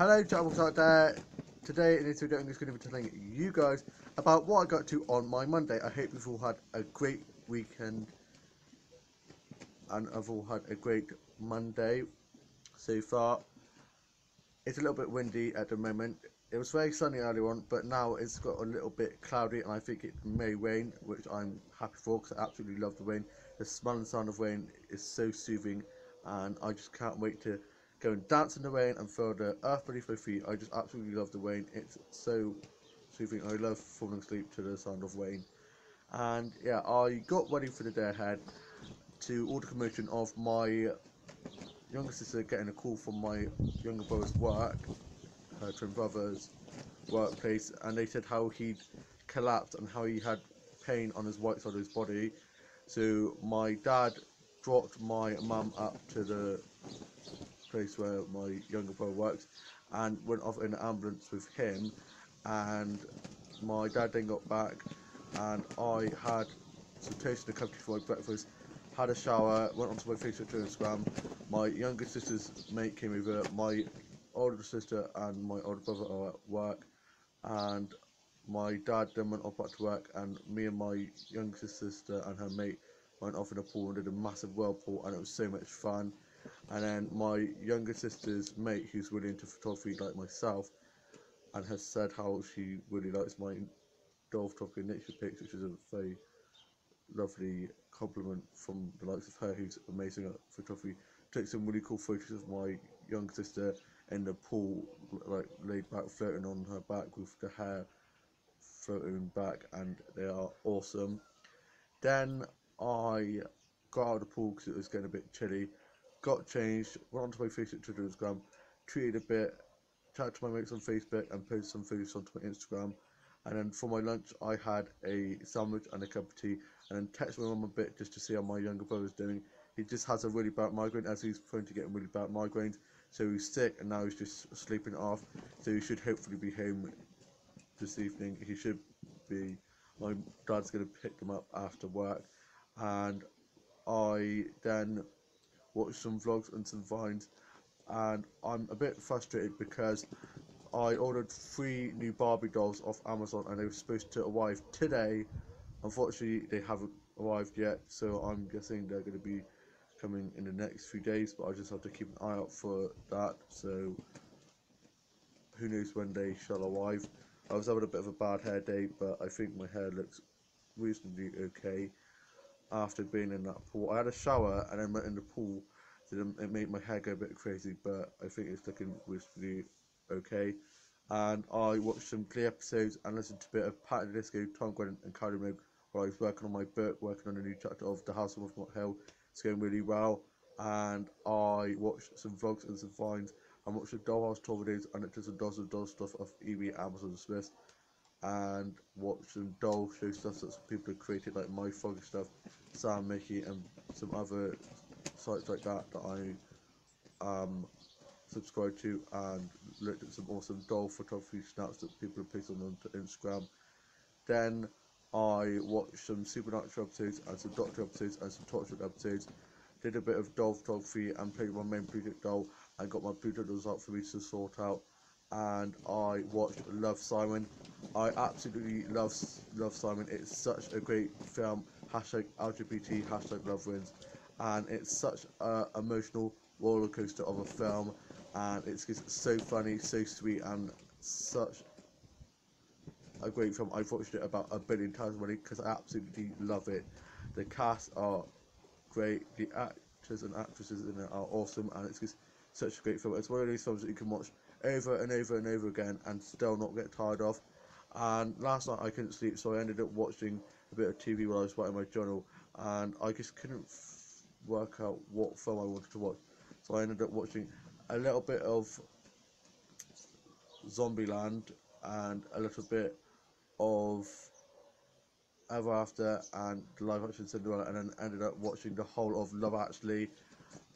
Hello, gentlemen out there. Today in this video, I'm just going to be telling you guys about what I got to on my Monday. I hope you've all had a great weekend and I've all had a great Monday so far. It's a little bit windy at the moment. It was very sunny earlier on, but now it's got a little bit cloudy, and I think it may rain, which I'm happy for because I absolutely love the rain. The smell and sound of rain is so soothing, and I just can't wait to go and dance in the rain and the earth beneath my feet. I just absolutely love the rain. It's so soothing. I love falling asleep to the sound of rain. And yeah, I got ready for the day ahead to all the commotion of my younger sister getting a call from my younger brother's work, her twin brother's workplace, and they said how he'd collapsed and how he had pain on his right side of his body. So my dad dropped my mum up to the place where my younger brother works and went off in an ambulance with him and my dad then got back and I had some toast and a cup of tea for my breakfast had a shower, went onto my Facebook and Instagram. My younger sister's mate came over. My older sister and my older brother are at work, and my dad then went off back to work, and me and my younger sister and her mate went off in a pool and did a massive whirlpool, and it was so much fun. And then my younger sister's mate, who's really into photography like myself, and has said how she really likes my dolphin photography nature pics, which is a very lovely compliment from the likes of her, who's amazing at photography. Took some really cool photos of my young sister in the pool, like laid back, floating on her back with the hair floating back, and they are awesome. Then I got out of the pool because it was getting a bit chilly. Got changed, went onto my Facebook, Twitter, Instagram, tweeted a bit, chatted to my mates on Facebook, and posted some photos onto my Instagram. And then for my lunch, I had a sandwich and a cup of tea, and then texted my mum a bit just to see how my younger brother's doing. He just has a really bad migraine, as he's prone to getting really bad migraines. So he's sick, and now he's just sleeping off. So he should hopefully be home this evening. He should be. My dad's gonna pick him up after work, and I then watched some vlogs and some vines, and I'm a bit frustrated because I ordered three new Barbie dolls off Amazon and they were supposed to arrive today. Unfortunately, they haven't arrived yet, so I'm guessing they're going to be coming in the next few days. But I just have to keep an eye out for that. So who knows when they shall arrive? I was having a bit of a bad hair day, but I think my hair looks reasonably okay after being in that pool. I had a shower and then went in the pool. It made my hair go a bit crazy, but I think it's looking reasonably okay. And I watched some Glee episodes and listened to a bit of Panic at the Disco, Tom Grennan and Kylie Minogue while I was working on my book, working on a new chapter of The House on Wolfmont Hill. It's going really well. And I watched some vlogs and some vines. I watched the Dollhouse tour videos and it did some Dolls and stuff of Evie, Amazon, Smith. And watched some doll show stuff that some people have created, like My Foggy stuff, Sam Mickey, and some other sites like that that I um, subscribed to and looked at some awesome doll photography snaps that people have posted on Instagram. Then I watched some Supernatural episodes and some Doctor episodes and some Torchwood episodes. Did a bit of doll photography and played my main project doll and got my project dolls out for me to sort out. And I watched Love Simon. I absolutely love Love Simon. It's such a great film. Hashtag LGBT. Hashtag Love Wins. And it's such an emotional roller coaster of a film and it's, just so funny, so sweet, and such a great film. I've watched it about a billion times already because I absolutely love it. The cast are great, the actors and actresses in it are awesome, and it's just such a great film. It's one of those films that you can watch over and over and over again and still not get tired of. And last night I couldn't sleep, so I ended up watching a bit of TV while I was writing my journal, and I just couldn't work out what film I wanted to watch. So I ended up watching a little bit of Zombieland and a little bit of Ever After and live action Cinderella, and then ended up watching the whole of Love Actually.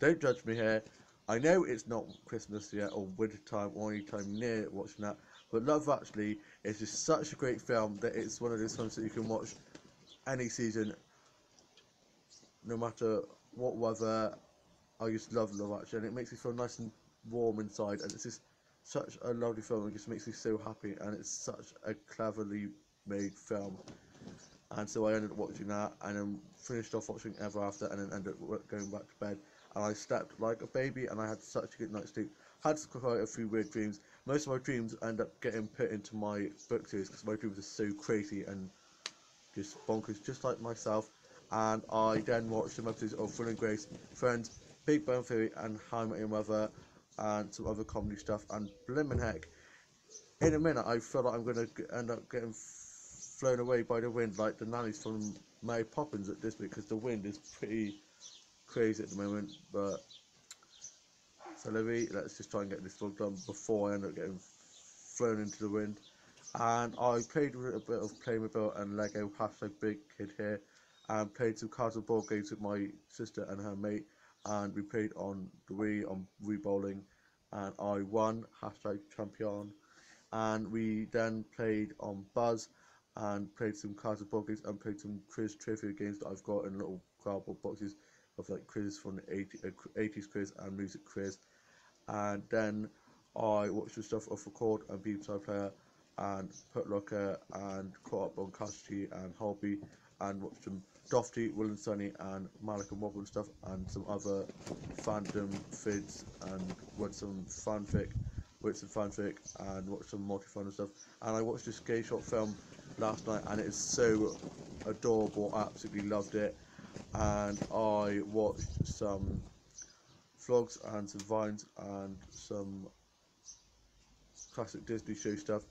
Don't judge me here. I know it's not Christmas yet or winter time or any time near watching that, but Love Actually is just such a great film that it's one of those films that you can watch any season, no matter what weather. I just love Love Actually, and it makes me feel nice and warm inside, and it's just such a lovely film. It just makes me so happy, and it's such a cleverly made film. And so I ended up watching that, and then finished off watching Ever After, and then ended up going back to bed. And I slept like a baby, and I had such a good night's sleep. Had quite a few weird dreams. Most of my dreams end up getting put into my book series because my dreams are so crazy and just bonkers, just like myself. And I then watched some episodes of Will and Grace, Friends, Big Bang Theory, and How I Met Your Mother, and some other comedy stuff. And blimmin' heck, in a minute, I feel like I'm going to end up getting flown away by the wind like the nannies from Mary Poppins at this bit because the wind is pretty crazy at the moment. But so let's just try and get this vlog done before I end up getting flown into the wind. And I played with a bit of Playmobil and Lego, hashtag big kid here, and played some and board games with my sister and her mate. And we played on the Wii, on Wii Bowling, and I won, hashtag champion. And we then played on Buzz and played some and board games and played some quiz trivia games that I've got in little cardboard boxes of like quizzes from the 80, uh, 80s quiz and music quiz. And then I watched the stuff off record and BBC iPlayer and Putlocker and caught up on Casualty and Holby and watched some Dofty, Will and Sunny and Malik and Wobble and stuff and some other fandom fids and watched some fanfic, watched some fanfic and watched some multi-fan stuff. And I watched this gay short film last night and it is so adorable, I absolutely loved it. And I watched some vlogs and some vines and some classic Disney show stuff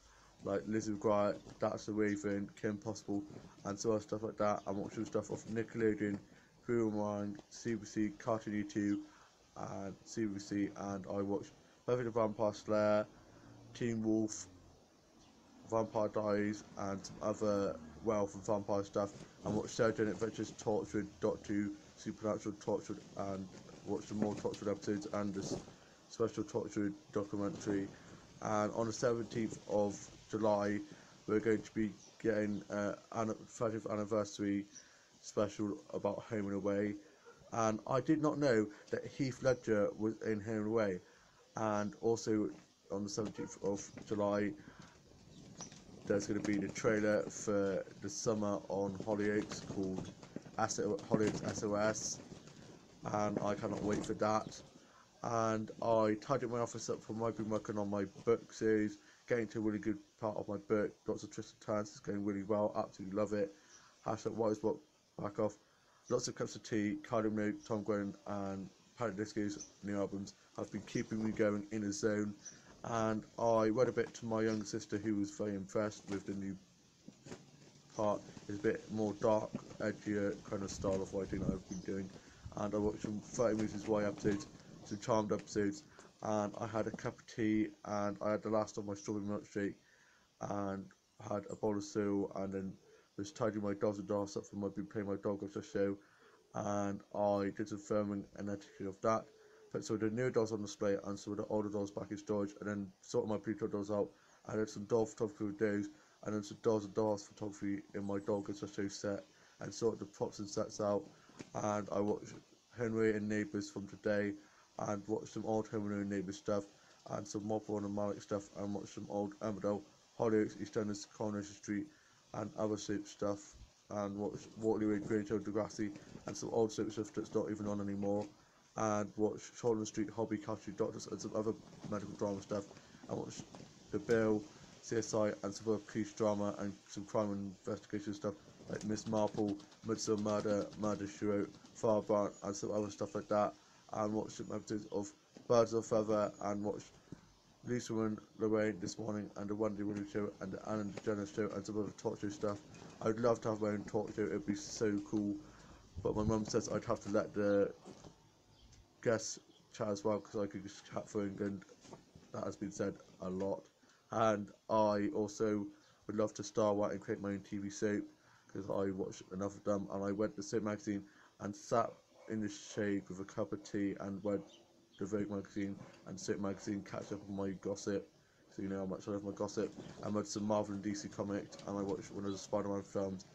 like Lizzie McGuire, That's So Raven, Kim Possible, and some other stuff like that. I'm watching stuff off Nickelodeon, Rewind, CBC, Cartoon U2, and CBC, and I watched Buffy the Vampire Slayer, Teen Wolf, Vampire Diaries, and some other wealth and vampire stuff. And watched Sarah Jane Adventures, Torchwood, Doctor Supernatural, Torchwood, and watched some more Torchwood episodes and this special Torchwood documentary. And on the 17th of July, we're going to be getting uh, an 30th anniversary special about Home and Away. And I did not know that Heath Ledger was in Home and Away. And also on the 17th of July, there's going to be the trailer for the summer on Hollyoaks called Asset Hollyoaks SOS. And I cannot wait for that. And I tidied my office up for my been working on my book series getting to a really good part of my book. Lots of twists and turns. It's going really well. Absolutely love it. Hashtag what is what back off. Lots of cups of tea. Kylie Minogue, Tom Grennan, and Panic Disco's new albums have been keeping me going in a zone. And I read a bit to my young sister who was very impressed with the new part. It's a bit more dark, edgier kind of style of writing that I've been doing. And I watched some 13 Reasons Why episodes, some Charmed episodes, and I had a cup of tea and I had the last of my strawberry milkshake and had a bowl of cereal and then was tidying my dogs and dogs up from I've been playing my dog with the show and I did some filming and editing of that. Put some of the new dolls on display and some of the older dolls back in storage and then sorted my pre dolls out. I did some doll photography with and then some dolls and dolls photography in my dog and show set and sorted the props and sets out and I watched Henry and Neighbours from today and watched some old Henry and Neighbours stuff and some Mob and Malik stuff and watched some old Emmerdale, Hollyoaks, EastEnders, Coronation Street and other soap stuff and watch Waterloo Road, Grange Hill, Degrassi and some old soap stuff that's not even on anymore and watch Shortland Street, Holby, Country Doctors and some other medical drama stuff and watch The Bill, CSI and some other police drama and some crime investigation stuff like Miss Marple, Midsomer Murder, Murder She Wrote, Far and some other stuff like that and watched some episodes of Birds of Feather and watched Lisa and Lorraine this morning and the Wendy Williams show and the Ellen DeGeneres show and some other talk show stuff. I'd love to have my own talk show, it'd be so cool. But my mum says I'd have to let the guests chat as well because I could just chat for England. That has been said a lot. And I also would love to star write and create my own TV soap because I watched enough of them and I went to Soap Magazine and sat in the shade with a cup of tea and read the Vogue magazine and Soap magazine, catch up on my gossip, so you know how much I love my gossip. I read some Marvel and DC comics, and I watched one of the Spider-Man films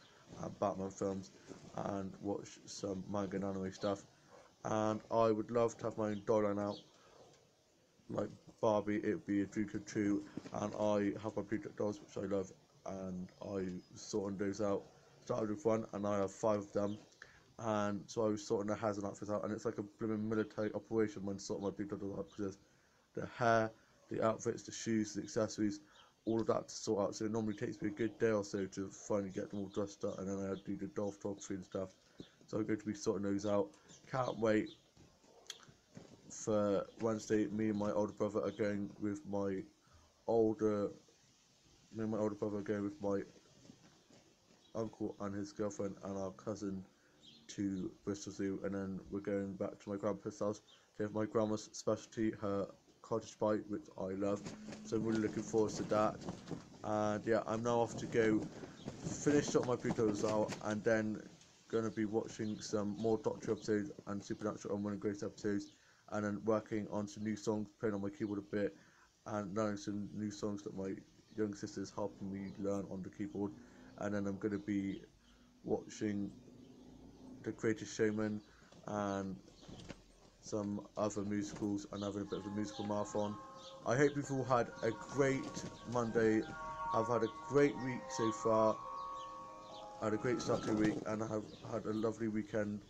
and Batman films, and watched some manga and anime stuff. And I would love to have my own doll line out, like Barbie, it would be a come true. And I have my Bluetooth dolls, which I love, and I sorting those out. Started with one, and I have five of them. And so I was sorting the hairs and outfits out, and it's like a blooming military operation when sorting my Bluetooth dolls out because the hair, the outfits, the shoes, the accessories, all of that to sort out. So it normally takes me a good day or so to finally get them all dressed up, and then I do the doll photography and stuff. So going to be sorting those out. Can't wait for Wednesday. Me and my older brother are going with my older. Me and my older brother are going with my uncle and his girlfriend and our cousin to Bristol Zoo, and then we're going back to my grandpa's house to have my grandma's specialty, her cottage bite, which I love. So I'm really looking forward to that. And yeah, I'm now off to go finish up my burritos out, and then going to be watching some more Doctor episodes and Supernatural and Will and Grace episodes, and then working on some new songs, playing on my keyboard a bit, and learning some new songs that my young sister's helping me learn on the keyboard. And then I'm going to be watching The Greatest Showman and some other musicals and having a bit of a musical marathon. I hope you've all had a great Monday. I've had a great week so far. I had a great the week and I have had a lovely weekend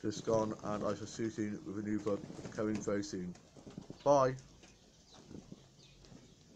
just gone and I shall see you soon with a new book coming very soon. Bye.